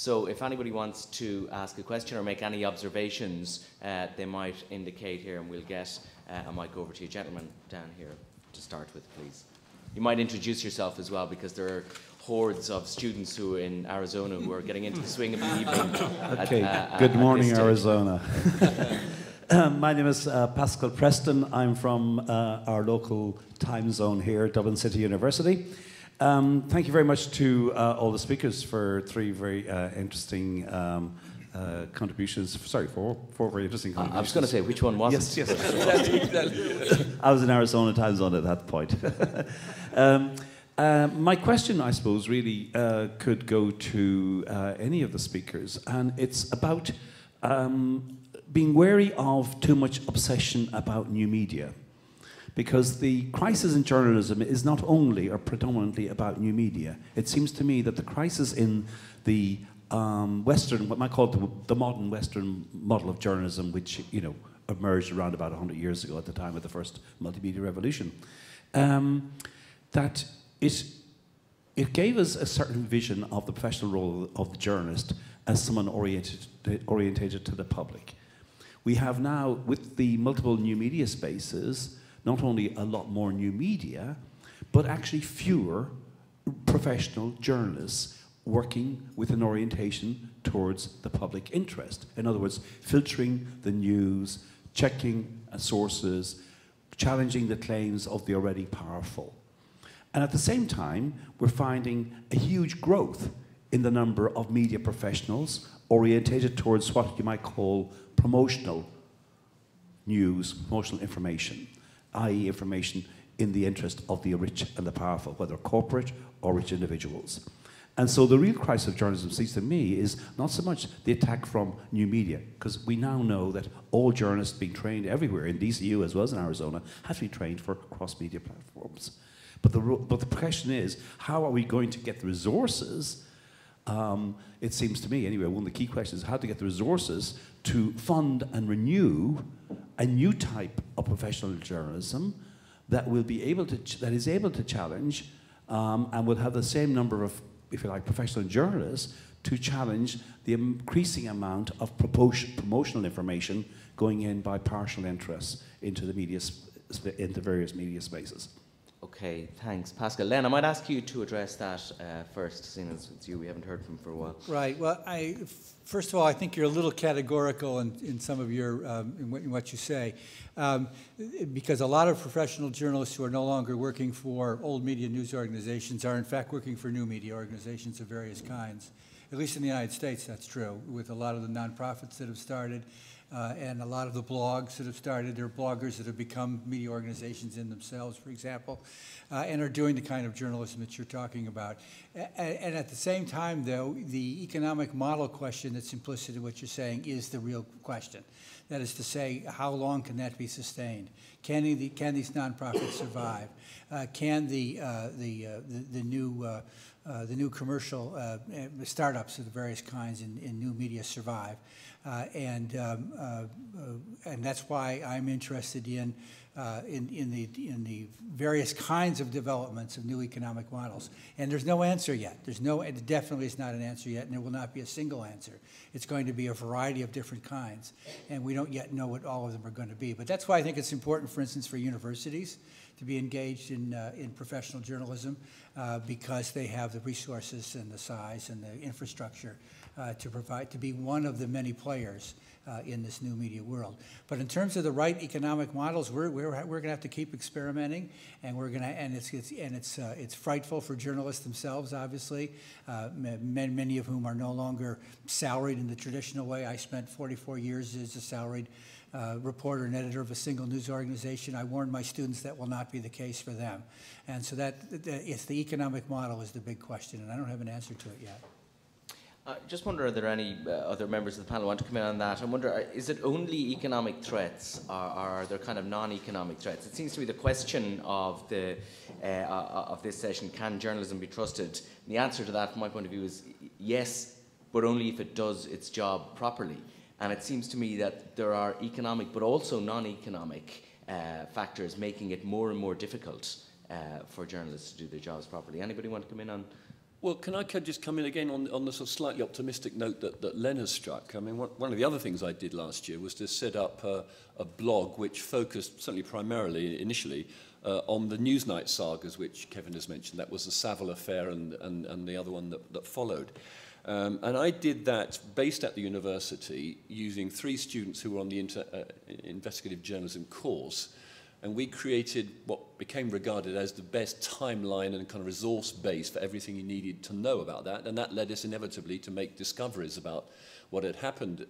So if anybody wants to ask a question or make any observations, uh, they might indicate here, and we'll get uh, a mic over to you, gentlemen down here to start with, please. You might introduce yourself as well, because there are hordes of students who in Arizona who are getting into the swing of the evening. Okay. At, uh, Good morning. Arizona. My name is uh, Paschal Preston. I'm from uh, our local time zone here, Dublin City University. Um, thank you very much to uh, all the speakers for three very uh, interesting um, uh, contributions. Sorry, four, four very interesting I- contributions. I was going to say, which one was Yes, it? yes. I was in Arizona time zone at that point. um, uh, my question, I suppose, really uh, could go to uh, any of the speakers, and it's about um, being wary of too much obsession about new media. Because the crisis in journalism is not only or predominantly about new media. It seems to me that the crisis in the um, Western, what I call the, the modern Western model of journalism, which you know emerged around about 100 years ago at the time of the first multimedia revolution, um, that it, it gave us a certain vision of the professional role of the journalist as someone oriented, orientated to the public. We have now, with the multiple new media spaces, not only a lot more new media, but actually fewer professional journalists working with an orientation towards the public interest. In other words, filtering the news, checking uh, sources, challenging the claims of the already powerful. And at the same time, we're finding a huge growth in the number of media professionals orientated towards what you might call promotional news, promotional information, i.e., information in the interest of the rich and the powerful, whether corporate or rich individuals. And so the real crisis of journalism, seems to me, is not so much the attack from new media, because we now know that all journalists being trained everywhere, in DCU as well as in Arizona, have to be trained for cross-media platforms. But the, but the question is, how are we going to get the resources um, it seems to me, anyway, one of the key questions is how to get the resources to fund and renew a new type of professional journalism that will be able to that is able to challenge um, and will have the same number of, if you like, professional journalists to challenge the increasing amount of promotional information going in by partial interests into the media into various media spaces. Okay, thanks, Paschal. Len, I might ask you to address that uh, first, seeing as it's you we haven't heard from for a while. Right. Well, I first of all, I think you're a little categorical in, in some of your um, in, what, in what you say, um, because a lot of professional journalists who are no longer working for old media news organizations are in fact working for new media organizations of various kinds. At least in the United States, that's true. With a lot of the nonprofits that have started. Uh, and a lot of the blogs that have started, there are bloggers that have become media organizations in themselves, for example, uh, and are doing the kind of journalism that you're talking about. A- and at the same time, though, the economic model question that's implicit in what you're saying is the real question. That is to say, how long can that be sustained? Can, the, can these nonprofits survive? Uh, can the, uh, the, uh, the, the new uh, the new commercial uh, eh, startups of the various kinds in, in new media survive. Uh, and, um, uh, uh, and that's why I'm interested in, in, in, the, in the various kinds of developments of new economic models. And there's no answer yet. There's no, it definitely is not an answer yet, and there will not be a single answer. It's going to be a variety of different kinds, and we don't yet know what all of them are going to be. But that's why I think it's important, for instance, for universities to be engaged in, uh, in professional journalism uh, because they have the resources and the size and the infrastructure uh, to provide, to be one of the many players uh, in this new media world. But in terms of the right economic models, we're, we're, we're going to have to keep experimenting, and we're going to, and it's, it's and it's, uh, it's frightful for journalists themselves, obviously, uh, many, many of whom are no longer salaried in the traditional way. I spent 44 years as a salaried uh, reporter and editor of a single news organization. I warned my students that will not be the case for them. And so that, it's the economic model is the big question, and I don't have an answer to it yet. I just wonder, are there any uh, other members of the panel want to come in on that? I wonder, uh, is it only economic threats, or, are there kind of non-economic threats? It seems to be the question of the uh, uh, of this session: Can journalism be trusted? And the answer to that, from my point of view, is yes, but only if it does its job properly. And it seems to me that there are economic, but also non-economic uh, factors making it more and more difficult uh, for journalists to do their jobs properly. Anybody want to come in on Well, can I just come in again on, on the sort of slightly optimistic note that, that Len has struck? I mean, one of the other things I did last year was to set up a, a blog which focused, certainly primarily initially, uh, on the Newsnight sagas, which Kevin has mentioned. That was the Savile affair and, and, and the other one that, that followed. Um, and I did that based at the university using three students who were on the inter, uh, investigative journalism course. And we created what became regarded as the best timeline and kind of resource base for everything you needed to know about that. And that led us inevitably to make discoveries about what had happened.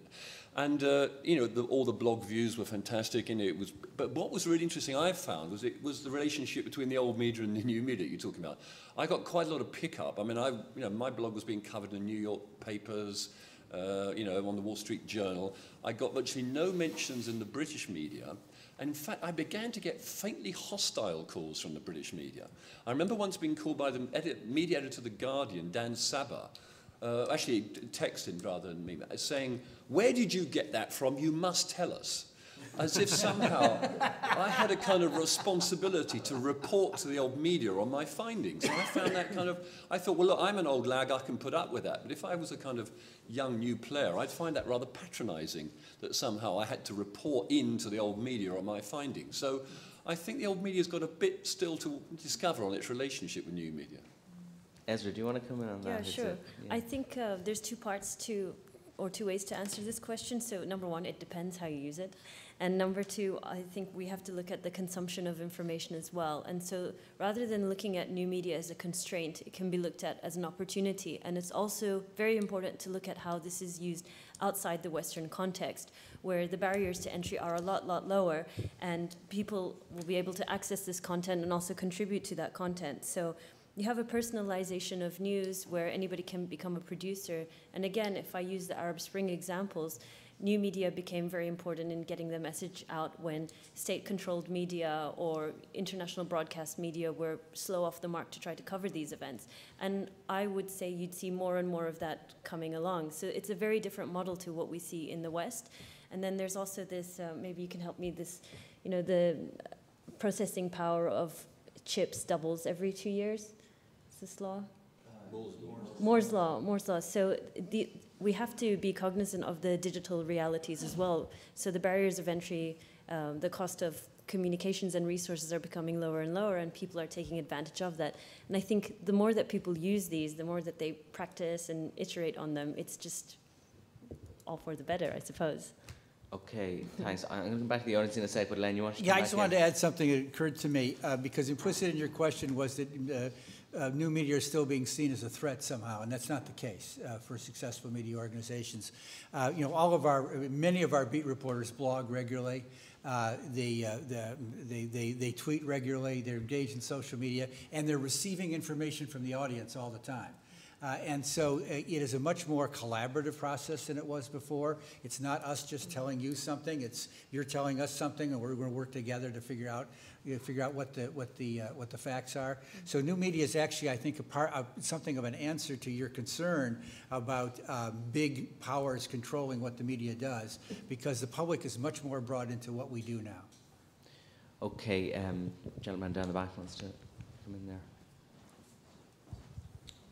And, uh, you know, the, all the blog views were fantastic. And it was, but what was really interesting I found was it was the relationship between the old media and the new media you're talking about. I got quite a lot of pickup. I mean, I, you know, my blog was being covered in New York papers, uh, you know, on the Wall Street Journal. I got virtually no mentions in the British media. And in fact, I began to get faintly hostile calls from the British media. I remember once being called by the edit, media editor of The Guardian, Dan Sabbagh, uh, actually texting rather than me, saying, Where did you get that from? You must tell us. As if somehow I had a kind of responsibility to report to the old media on my findings. And I found that kind of, I thought, well, look, I'm an old lag, I can put up with that. But if I was a kind of young new player, I'd find that rather patronizing that somehow I had to report into the old media on my findings. So I think the old media's got a bit still to discover on its relationship with new media. Esra, do you want to come in on that? yeah? Sure. yeah, I think uh, there's two parts to, or two ways to answer this question. So number one, it depends how you use it. And number two, I think we have to look at the consumption of information as well. And so rather than looking at new media as a constraint, it can be looked at as an opportunity. And it's also very important to look at how this is used outside the Western context, where the barriers to entry are a lot, lot lower, and people will be able to access this content and also contribute to that content. So you have a personalization of news where anybody can become a producer. And again, if I use the Arab Spring examples, new media became very important in getting the message out when state-controlled media or international broadcast media were slow off the mark to try to cover these events. And I would say you'd see more and more of that coming along. So it's a very different model to what we see in the West. And then there's also this, uh, maybe you can help me, this, you know, the processing power of chips doubles every two years. Is this law? Moore's law. Moore's law. Moore's law. So the, we have to be cognizant of the digital realities as well. So the barriers of entry, um, the cost of communications and resources are becoming lower and lower, and people are taking advantage of that. And I think the more that people use these, the more that they practice and iterate on them, it's just all for the better, I suppose. Okay, thanks. I'm going to come back to the audience in a sec, but Len, you want to Yeah, I just wanted in? to add something that occurred to me, uh, because implicit in your question was that uh, uh, new media is still being seen as a threat somehow, and that's not the case uh, for successful media organizations. Uh, you know, all of our, many of our beat reporters blog regularly. Uh, they, uh, the, they, they, they tweet regularly, they're engaged in social media, and they're receiving information from the audience all the time. Uh, and so uh, it is a much more collaborative process than it was before. It's not us just telling you something. It's you're telling us something, and we're going to work together to figure out you know, figure out what the what the uh, what the facts are. So new media is actually, I think, a part of something of an answer to your concern about uh, big powers controlling what the media does, because the public is much more brought into what we do now. Okay, um, gentleman down the back wants to come in there.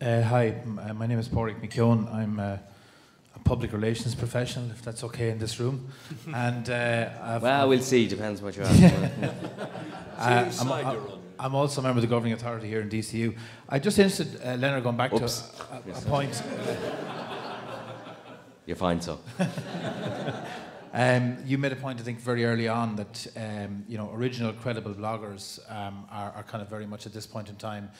Uh, hi, uh, my name is Padraig McKeown. I'm uh, a public relations professional, if that's okay in this room. and uh, well, we'll see. Depends what you're asking. Uh, I'm, I'm, also a member of the governing authority here in DCU. I'm just interested, uh, Leonard, going back Oops. to a, a, yes, a point. You're fine, so. Um, you made a point, I think, very early on that um, you know original credible bloggers um, are, are, kind of very much at this point in time,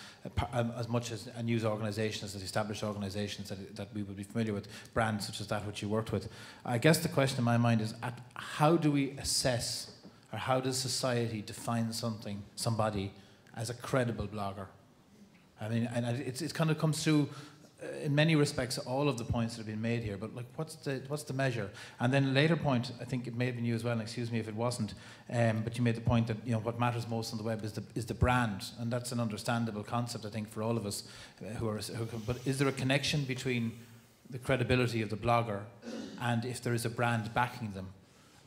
um, as much as a news organisation as established organisations that, that we would be familiar with, brands such as that which you worked with. I guess the question in my mind is, at, how do we assess, or how does society define something, somebody, as a credible blogger? I mean, and it's, it kind of comes through uh, in many respects all of the points that have been made here, but like what's the what's the measure? And then later point, I think it may have been you as well. And excuse me if it wasn't, um, but you made the point that you know what matters most on the web is the is the brand, and that's an understandable concept I think for all of us uh, who are. Who but is there a connection between the credibility of the blogger and if there is a brand backing them?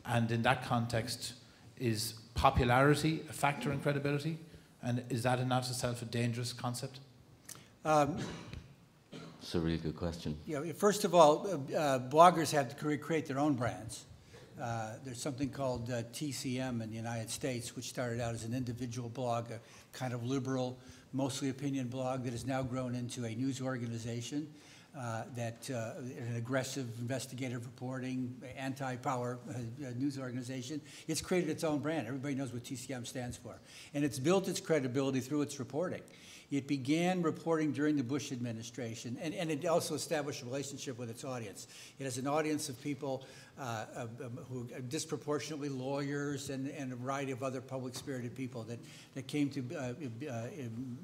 And in that context, is popularity a factor in credibility? And is that in itself a dangerous concept? Um, It's a really good question. Yeah, first of all, uh, uh, bloggers have to create their own brands. Uh, there's something called uh, TPM in the United States, which started out as an individual blog, a kind of liberal, mostly opinion blog that has now grown into a news organization uh, that uh, an aggressive investigative reporting, anti-power news organization. It's created its own brand. Everybody knows what TPM stands for. And it's built its credibility through its reporting. It began reporting during the Bush administration, and, and it also established a relationship with its audience. It has an audience of people uh, who are disproportionately lawyers and, and a variety of other public spirited people that, that came to uh, uh,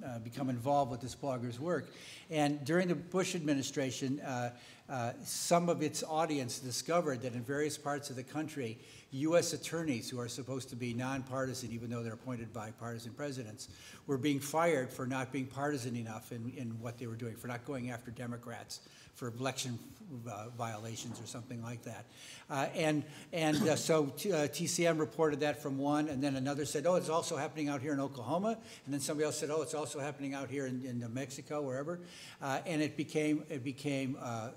uh, become involved with this blogger's work. And during the Bush administration, uh, some of its audience discovered that in various parts of the country, U.S. attorneys who are supposed to be nonpartisan, even though they're appointed by partisan presidents, were being fired for not being partisan enough in, in what they were doing, for not going after Democrats for election uh, violations or something like that. Uh, and and uh, so t- uh, TPM reported that from one, and then another said, oh, it's also happening out here in Oklahoma, and then somebody else said, oh, it's also happening out here in, in Mexico, wherever, uh, and it became it became uh,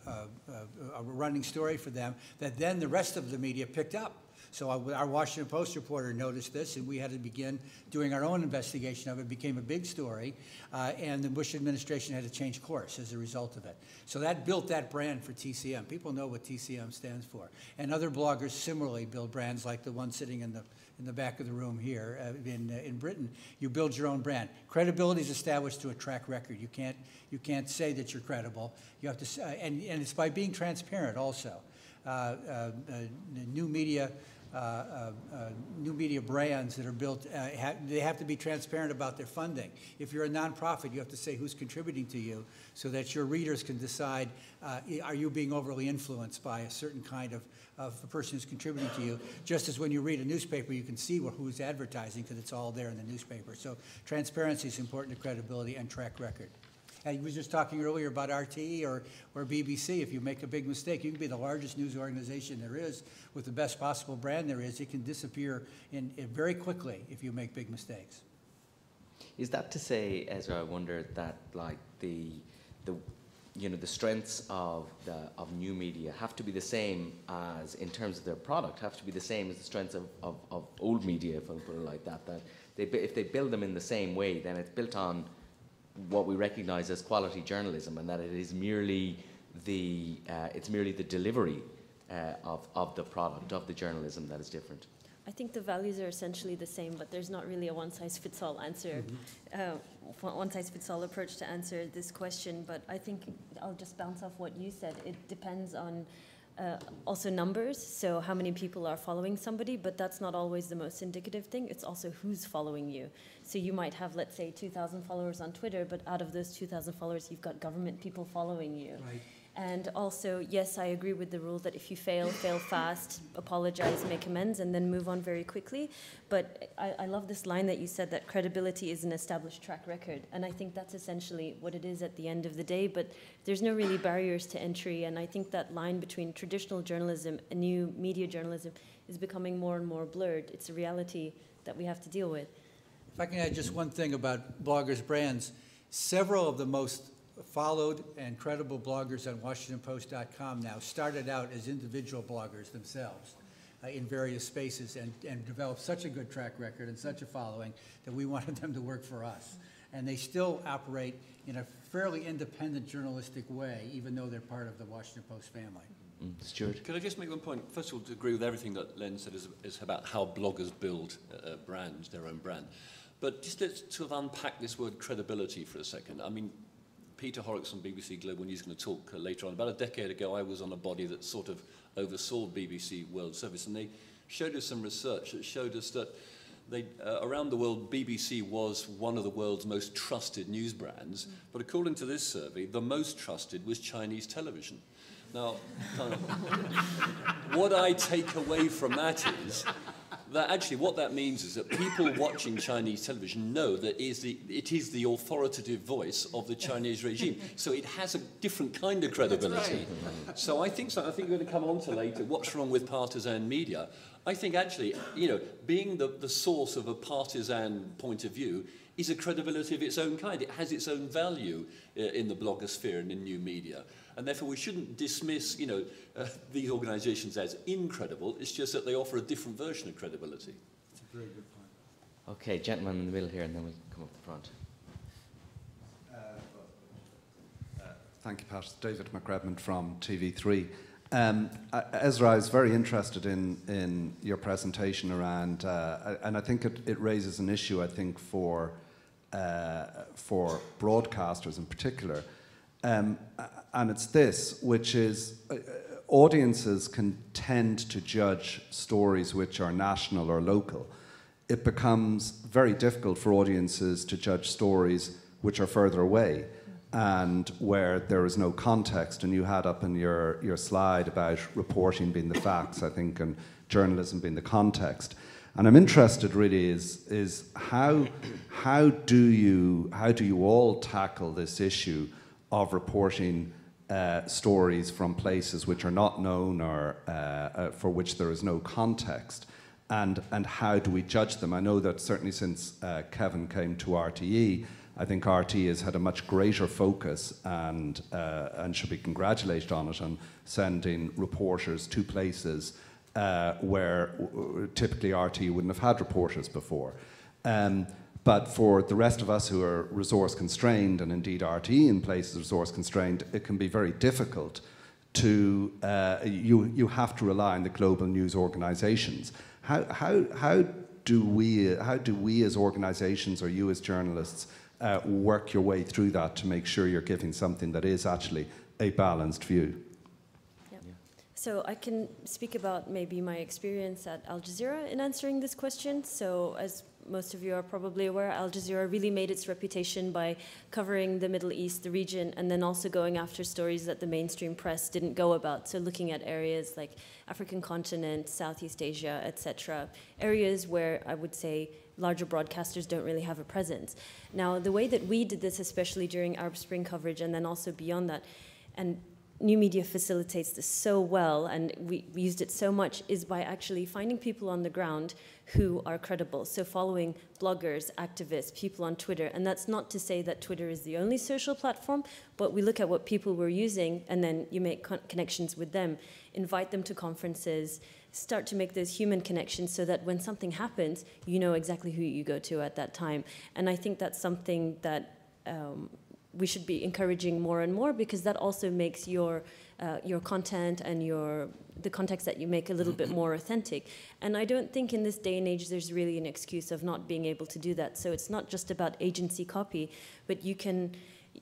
a running story for them that then the rest of the media picked up. So our Washington Post reporter noticed this, and we had to begin doing our own investigation of it. It became a big story, uh, and the Bush administration had to change course as a result of it. So that built that brand for TPM. People know what TPM stands for. And other bloggers similarly build brands like the one sitting in the in the back of the room here uh, in, uh, in Britain, you build your own brand. Credibility is established through a track record. You can't, you can't say that you're credible. You have to, uh, and, and it's by being transparent also. Uh, uh, uh, new media Uh, uh, uh, new media brands that are built, ha they have to be transparent about their funding. If you're a nonprofit, you have to say who's contributing to you so that your readers can decide, are you being overly influenced by a certain kind of, of person who's contributing to you. Just as when you read a newspaper, you can see who's advertising because it's all there in the newspaper. So transparency is important to credibility and track record. You were just talking earlier about RTE or, or BBC. If you make a big mistake, you can be the largest news organization there is with the best possible brand there is. It can disappear in, in very quickly if you make big mistakes. Is that to say, Esra, I wonder that like the, the you know, the strengths of, the, of new media have to be the same as, in terms of their product, have to be the same as the strengths of, of, of old media, if I put it like that. That they, if they build them in the same way, then it's built on what we recognise as quality journalism, and that it is merely the uh, it's merely the delivery uh, of of the product of the journalism that is different. I think the values are essentially the same, but there's not really a one-size-fits-all answer, mm-hmm. uh, one-size-fits-all approach to answer this question. But I think I'll just bounce off what you said. It depends on uh, also numbers, so how many people are following somebody, but that's not always the most indicative thing. It's also who's following you. So you might have, let's say, 2,000 followers on Twitter, but out of those 2,000 followers, you've got government people following you. Right. And also, yes, I agree with the rule that if you fail, fail fast, apologize, make amends, and then move on very quickly. But I, I, love this line that you said that credibility is an established track record. And I think that's essentially what it is at the end of the day. But there's no really barriers to entry. And I think that line between traditional journalism and new media journalism is becoming more and more blurred. It's a reality that we have to deal with. If I can add just one thing about bloggers' brands, several of the most followed and credible bloggers on WashingtonPost.com now started out as individual bloggers themselves uh, in various spaces and, and developed such a good track record and such a following that we wanted them to work for us. And they still operate in a fairly independent journalistic way, even though they're part of the Washington Post family. Mm, Stewart? Could I just make one point? First of all, to agree with everything that Len said is, is about how bloggers build uh, brands, their own brand. But just let's sort of unpack this word credibility for a second. I mean, Peter Horrocks from BBC Global News is going to talk uh, later on. About a decade ago, I was on a body that sort of oversaw BBC World Service, and they showed us some research that showed us that they, uh, around the world, BBC was one of the world's most trusted news brands. Mm. But according to this survey, the most trusted was Chinese television. Now, kind of, what I take away from that is that actually what that means is that people watching Chinese television know that is the, it is the authoritative voice of the Chinese regime. So it has a different kind of credibility. Right. So I think so, I think we're going to come on to later what's wrong with partisan media. I think actually, you know, being the, the source of a partisan point of view is a credibility of its own kind. It has its own value uh, in the blogosphere and in new media. And therefore, we shouldn't dismiss you know, uh, these organizations as incredible. It's just that they offer a different version of credibility. That's a very good point. Okay, gentleman in the middle here, and then we'll come up the front. Thank you, Pat. David McRedmond from TV3. Um, uh, Esra, I was very interested in, in your presentation around, uh, and I think it, it raises an issue, I think, for, uh, for broadcasters in particular. Um, and it's this, which is uh, audiences can tend to judge stories which are national or local. It becomes very difficult for audiences to judge stories which are further away and where there is no context. And you had up in your, your slide about reporting being the facts, I think, and journalism being the context. And I'm interested really is, is how, how, do you, how do you all tackle this issue of reporting uh, stories from places which are not known or uh, uh, for which there is no context? And, and how do we judge them? I know that certainly since uh, Kevin came to RTE, I think RTE has had a much greater focus and, uh, and should be congratulated on it on sending reporters to places where typically RTE wouldn't have had reporters before. Um, but for the rest of us who are resource constrained, and indeed RT in places resource constrained, it can be very difficult to, uh, you, you have to rely on the global news organizations. How, how, how, do we, how do we as organizations or you as journalists uh, work your way through that to make sure you're giving something that is actually a balanced view. So I can speak about maybe my experience at Al Jazeera in answering this question. So as most of you are probably aware, Al Jazeera really made its reputation by covering the Middle East, the region, and then also going after stories that the mainstream press didn't go about. So looking at areas like African continent, Southeast Asia, etc., areas where I would say larger broadcasters don't really have a presence. Now, the way that we did this, especially during Arab Spring coverage and then also beyond that, and new media facilitates this so well, and we, used it so much, is by actually finding people on the ground who are credible. So following bloggers, activists, people on Twitter, and that's not to say that Twitter is the only social platform, but we look at what people were using, and then you make con connections with them, invite them to conferences, start to make those human connections so that when something happens, you know exactly who you go to at that time. And I think that's something that um, we should be encouraging more and more because that also makes your uh, your content and your the context that you make a little bit more authentic. And I don't think in this day and age there's really an excuse of not being able to do that. So it's not just about agency copy, but you can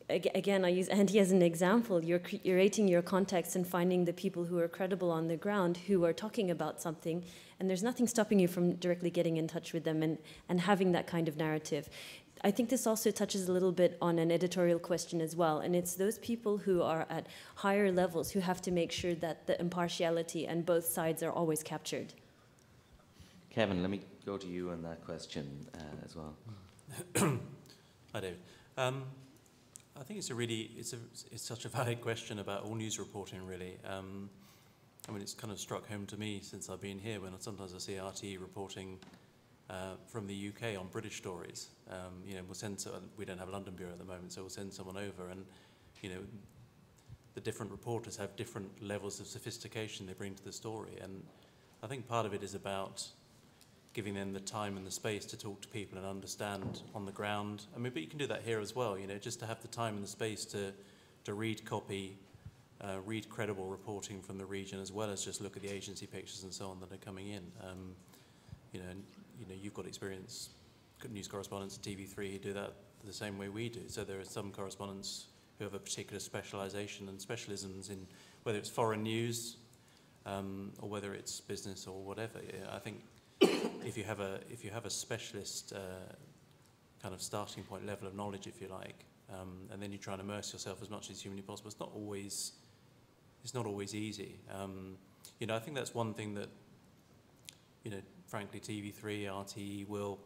again, I use Andy as an example. You're curating your context and finding the people who are credible on the ground who are talking about something, and there's nothing stopping you from directly getting in touch with them and, and having that kind of narrative. I think this also touches a little bit on an editorial question as well, and it's those people who are at higher levels who have to make sure that the impartiality and both sides are always captured. Kevin, let me go to you on that question uh, as well. Hi, David. Um, I think it's a really it's a it's such a valid question about all news reporting really. Um, I mean, it's kind of struck home to me since I've been here when sometimes I see RTE reporting uh, from the UK on British stories. Um, you know, we'll send we don't have a London bureau at the moment, so we'll send someone over, and you know, the different reporters have different levels of sophistication they bring to the story, and I think part of it is about giving them the time and the space to talk to people and understand on the ground. I mean, but you can do that here as well, you know, just to have the time and the space to, to read copy, uh, read credible reporting from the region, as well as just look at the agency pictures and so on that are coming in. Um, you know, you know, you've got experience, good news correspondents at TV3 who do that the same way we do. So there are some correspondents who have a particular specialization and specialisms in whether it's foreign news um, or whether it's business or whatever. I think if you have a if you have a specialist uh, kind of starting point level of knowledge, if you like, um, and then you try and immerse yourself as much as humanly possible, it's not always it's not always easy. Um, you know, I think that's one thing that you know, frankly, TV3, RTE will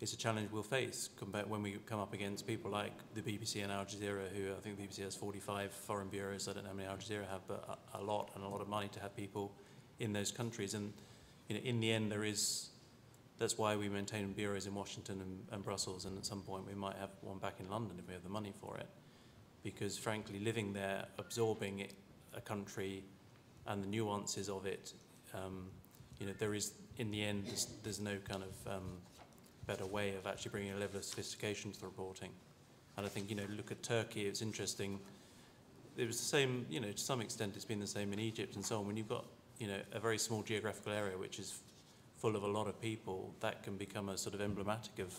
it's a challenge we'll face when we come up against people like the BBC and Al Jazeera, who I think the BBC has 45 foreign bureaus. I don't know how many Al Jazeera have, but a, a lot and a lot of money to have people in those countries. And you know, in the end, there is That's why we maintain bureaus in Washington and, and Brussels, and at some point we might have one back in London if we have the money for it. Because frankly, living there, absorbing it, a country and the nuances of it, um, you know, there is, in the end, there's, there's no kind of um, better way of actually bringing a level of sophistication to the reporting. And I think, you know, look at Turkey, it's interesting. It was the same, you know, to some extent it's been the same in Egypt and so on. When you've got, you know, a very small geographical area which is full of a lot of people, that can become a sort of emblematic of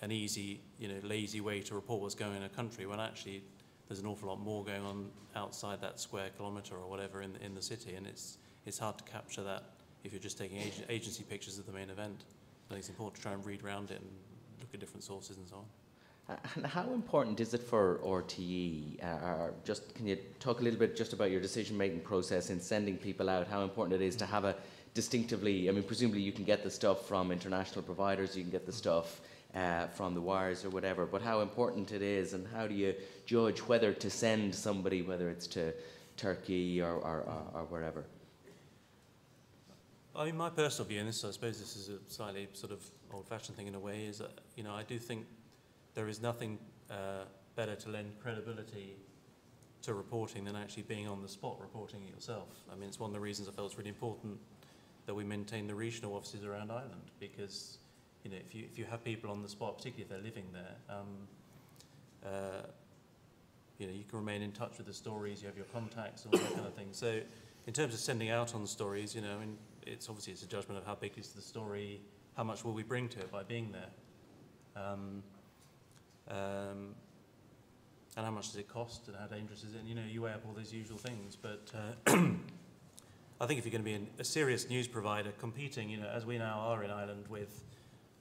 an easy, you know, lazy way to report what's going on in a country when actually there's an awful lot more going on outside that square kilometre or whatever in, in the city, and it's, it's hard to capture that if you're just taking ag agency pictures of the main event. I think it's important to try and read around it and look at different sources and so on. Uh, and how important is it for RTE? Uh, just can you talk a little bit just about your decision-making process in sending people out? How important it is to have a distinctively? I mean, presumably you can get the stuff from international providers, you can get the stuff uh, from the wires or whatever. But how important it is, and how do you judge whether to send somebody, whether it's to Turkey or, or, or, or wherever? I mean, my personal view, and this, I suppose, this is a slightly sort of old-fashioned thing in a way, is that you know I do think there is nothing uh, better to lend credibility to reporting than actually being on the spot reporting it yourself. I mean, it's one of the reasons I felt it's really important that we maintain the regional offices around Ireland because you know, if you, if you have people on the spot, particularly if they're living there, um, uh, you know, you can remain in touch with the stories, you have your contacts, all that kind of thing. So in terms of sending out on stories, you know, I mean, it's obviously it's a judgment of how big is the story, how much will we bring to it by being there, um, um, and how much does it cost, and how dangerous is it? And, you know, you weigh up all those usual things. But uh, I think if you're going to be an, a serious news provider competing, you know, as we now are in Ireland with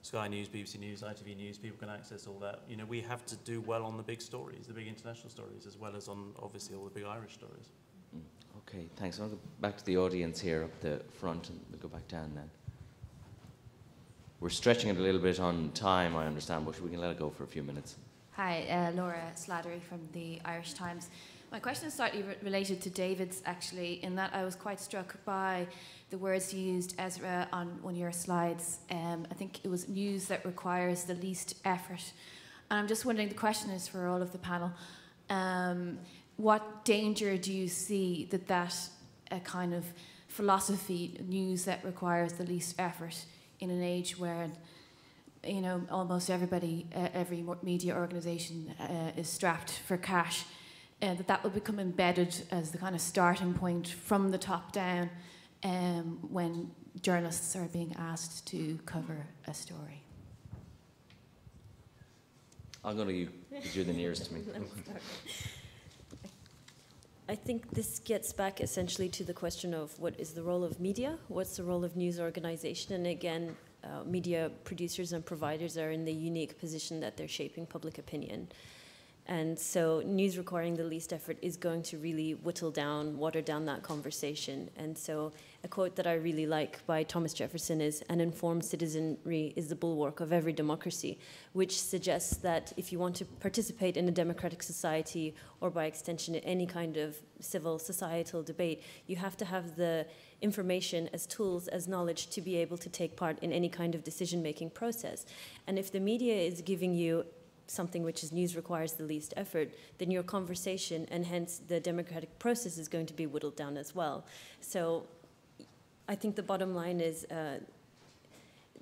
Sky News, BBC News, ITV News, people can access all that. You know, we have to do well on the big stories, the big international stories, as well as on obviously all the big Irish stories. Okay, thanks. I'll go back to the audience here up the front and we'll go back down then. We're stretching it a little bit on time, I understand, but we can let it go for a few minutes. Hi, uh, Laura Slattery from the Irish Times. My question is slightly re related to David's, actually, in that I was quite struck by the words you used, Esra, on one of your slides. Um, I think it was news that requires the least effort. And I'm just wondering the question is for all of the panel um, what danger do you see that that uh, kind of philosophy, news that requires the least effort, in an age where you know almost everybody, uh, every media organisation uh, is strapped for cash, uh, that that will become embedded as the kind of starting point from the top down um, when journalists are being asked to cover a story? I'm going to you because you're the nearest to me. I think this gets back essentially to the question of what is the role of media, what's the role of news organization, and again, uh, media producers and providers are in the unique position that they're shaping public opinion. And so news requiring the least effort is going to really whittle down, water down that conversation. And so a quote that I really like by Thomas Jefferson is An informed citizenry is the bulwark of every democracy, which suggests that if you want to participate in a democratic society or by extension any kind of civil societal debate, you have to have the information as tools, as knowledge to be able to take part in any kind of decision making process. And if the media is giving you something which is news requires the least effort, then your conversation and hence the democratic process is going to be whittled down as well. So I think the bottom line is uh,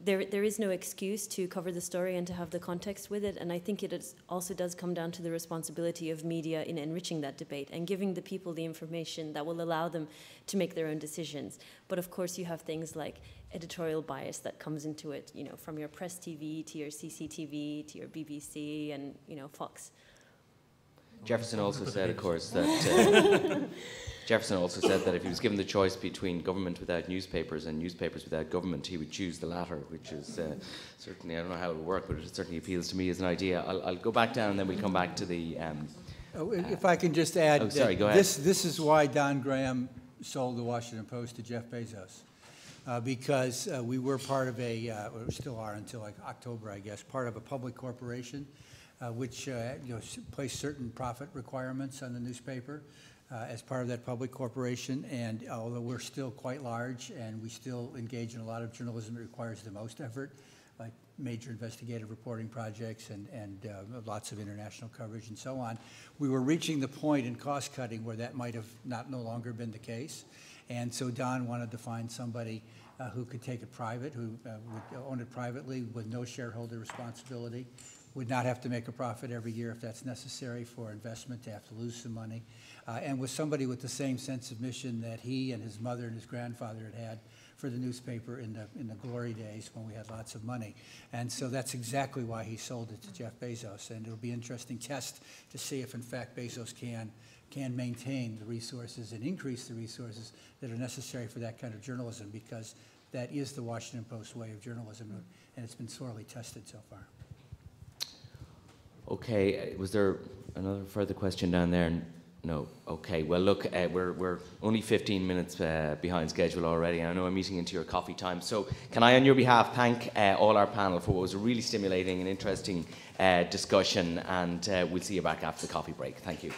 there, there is no excuse to cover the story and to have the context with it. And I think it is, also does come down to the responsibility of media in enriching that debate and giving the people the information that will allow them to make their own decisions. But of course, you have things like editorial bias that comes into it, you know, from your press TV to your CCTV to your BBC and, you know, Fox. Jefferson also said, of course, that uh, Jefferson also said that if he was given the choice between government without newspapers and newspapers without government, he would choose the latter, which is uh, certainly, I don't know how it will work, but it certainly appeals to me as an idea. I'll, I'll go back down and then we'll come back to the. Um, oh, if I can just add, oh, sorry, go ahead. This, this is why Don Graham sold the Washington Post to Jeff Bezos. Uh, because uh, we were part of a, uh, or still are until like October, I guess, part of a public corporation, uh, which uh, you know placed certain profit requirements on the newspaper. uh, as part of that public corporation, and although we're still quite large and we still engage in a lot of journalism that requires the most effort, like major investigative reporting projects and, and uh, lots of international coverage and so on, we were reaching the point in cost cutting where that might have not no longer been the case. And so Don wanted to find somebody uh, who could take it private, who uh, would own it privately with no shareholder responsibility, would not have to make a profit every year if that's necessary for investment, to have to lose some money, uh, and with somebody with the same sense of mission that he and his mother and his grandfather had had for the newspaper in the, in the glory days when we had lots of money. And so that's exactly why he sold it to Jeff Bezos. And it'll be an interesting test to see if, in fact, Bezos can, can maintain the resources and increase the resources that are necessary for that kind of journalism because that is the Washington Post way of journalism, and it's been sorely tested so far. Okay, uh, was there another further question down there? No. Okay. Well, look, uh, we're, we're only 15 minutes uh, behind schedule already, and I know I'm eating into your coffee time. So, can I, on your behalf, thank uh, all our panel for what was a really stimulating and interesting discussion, and we'll see you back after the coffee break. Thank you.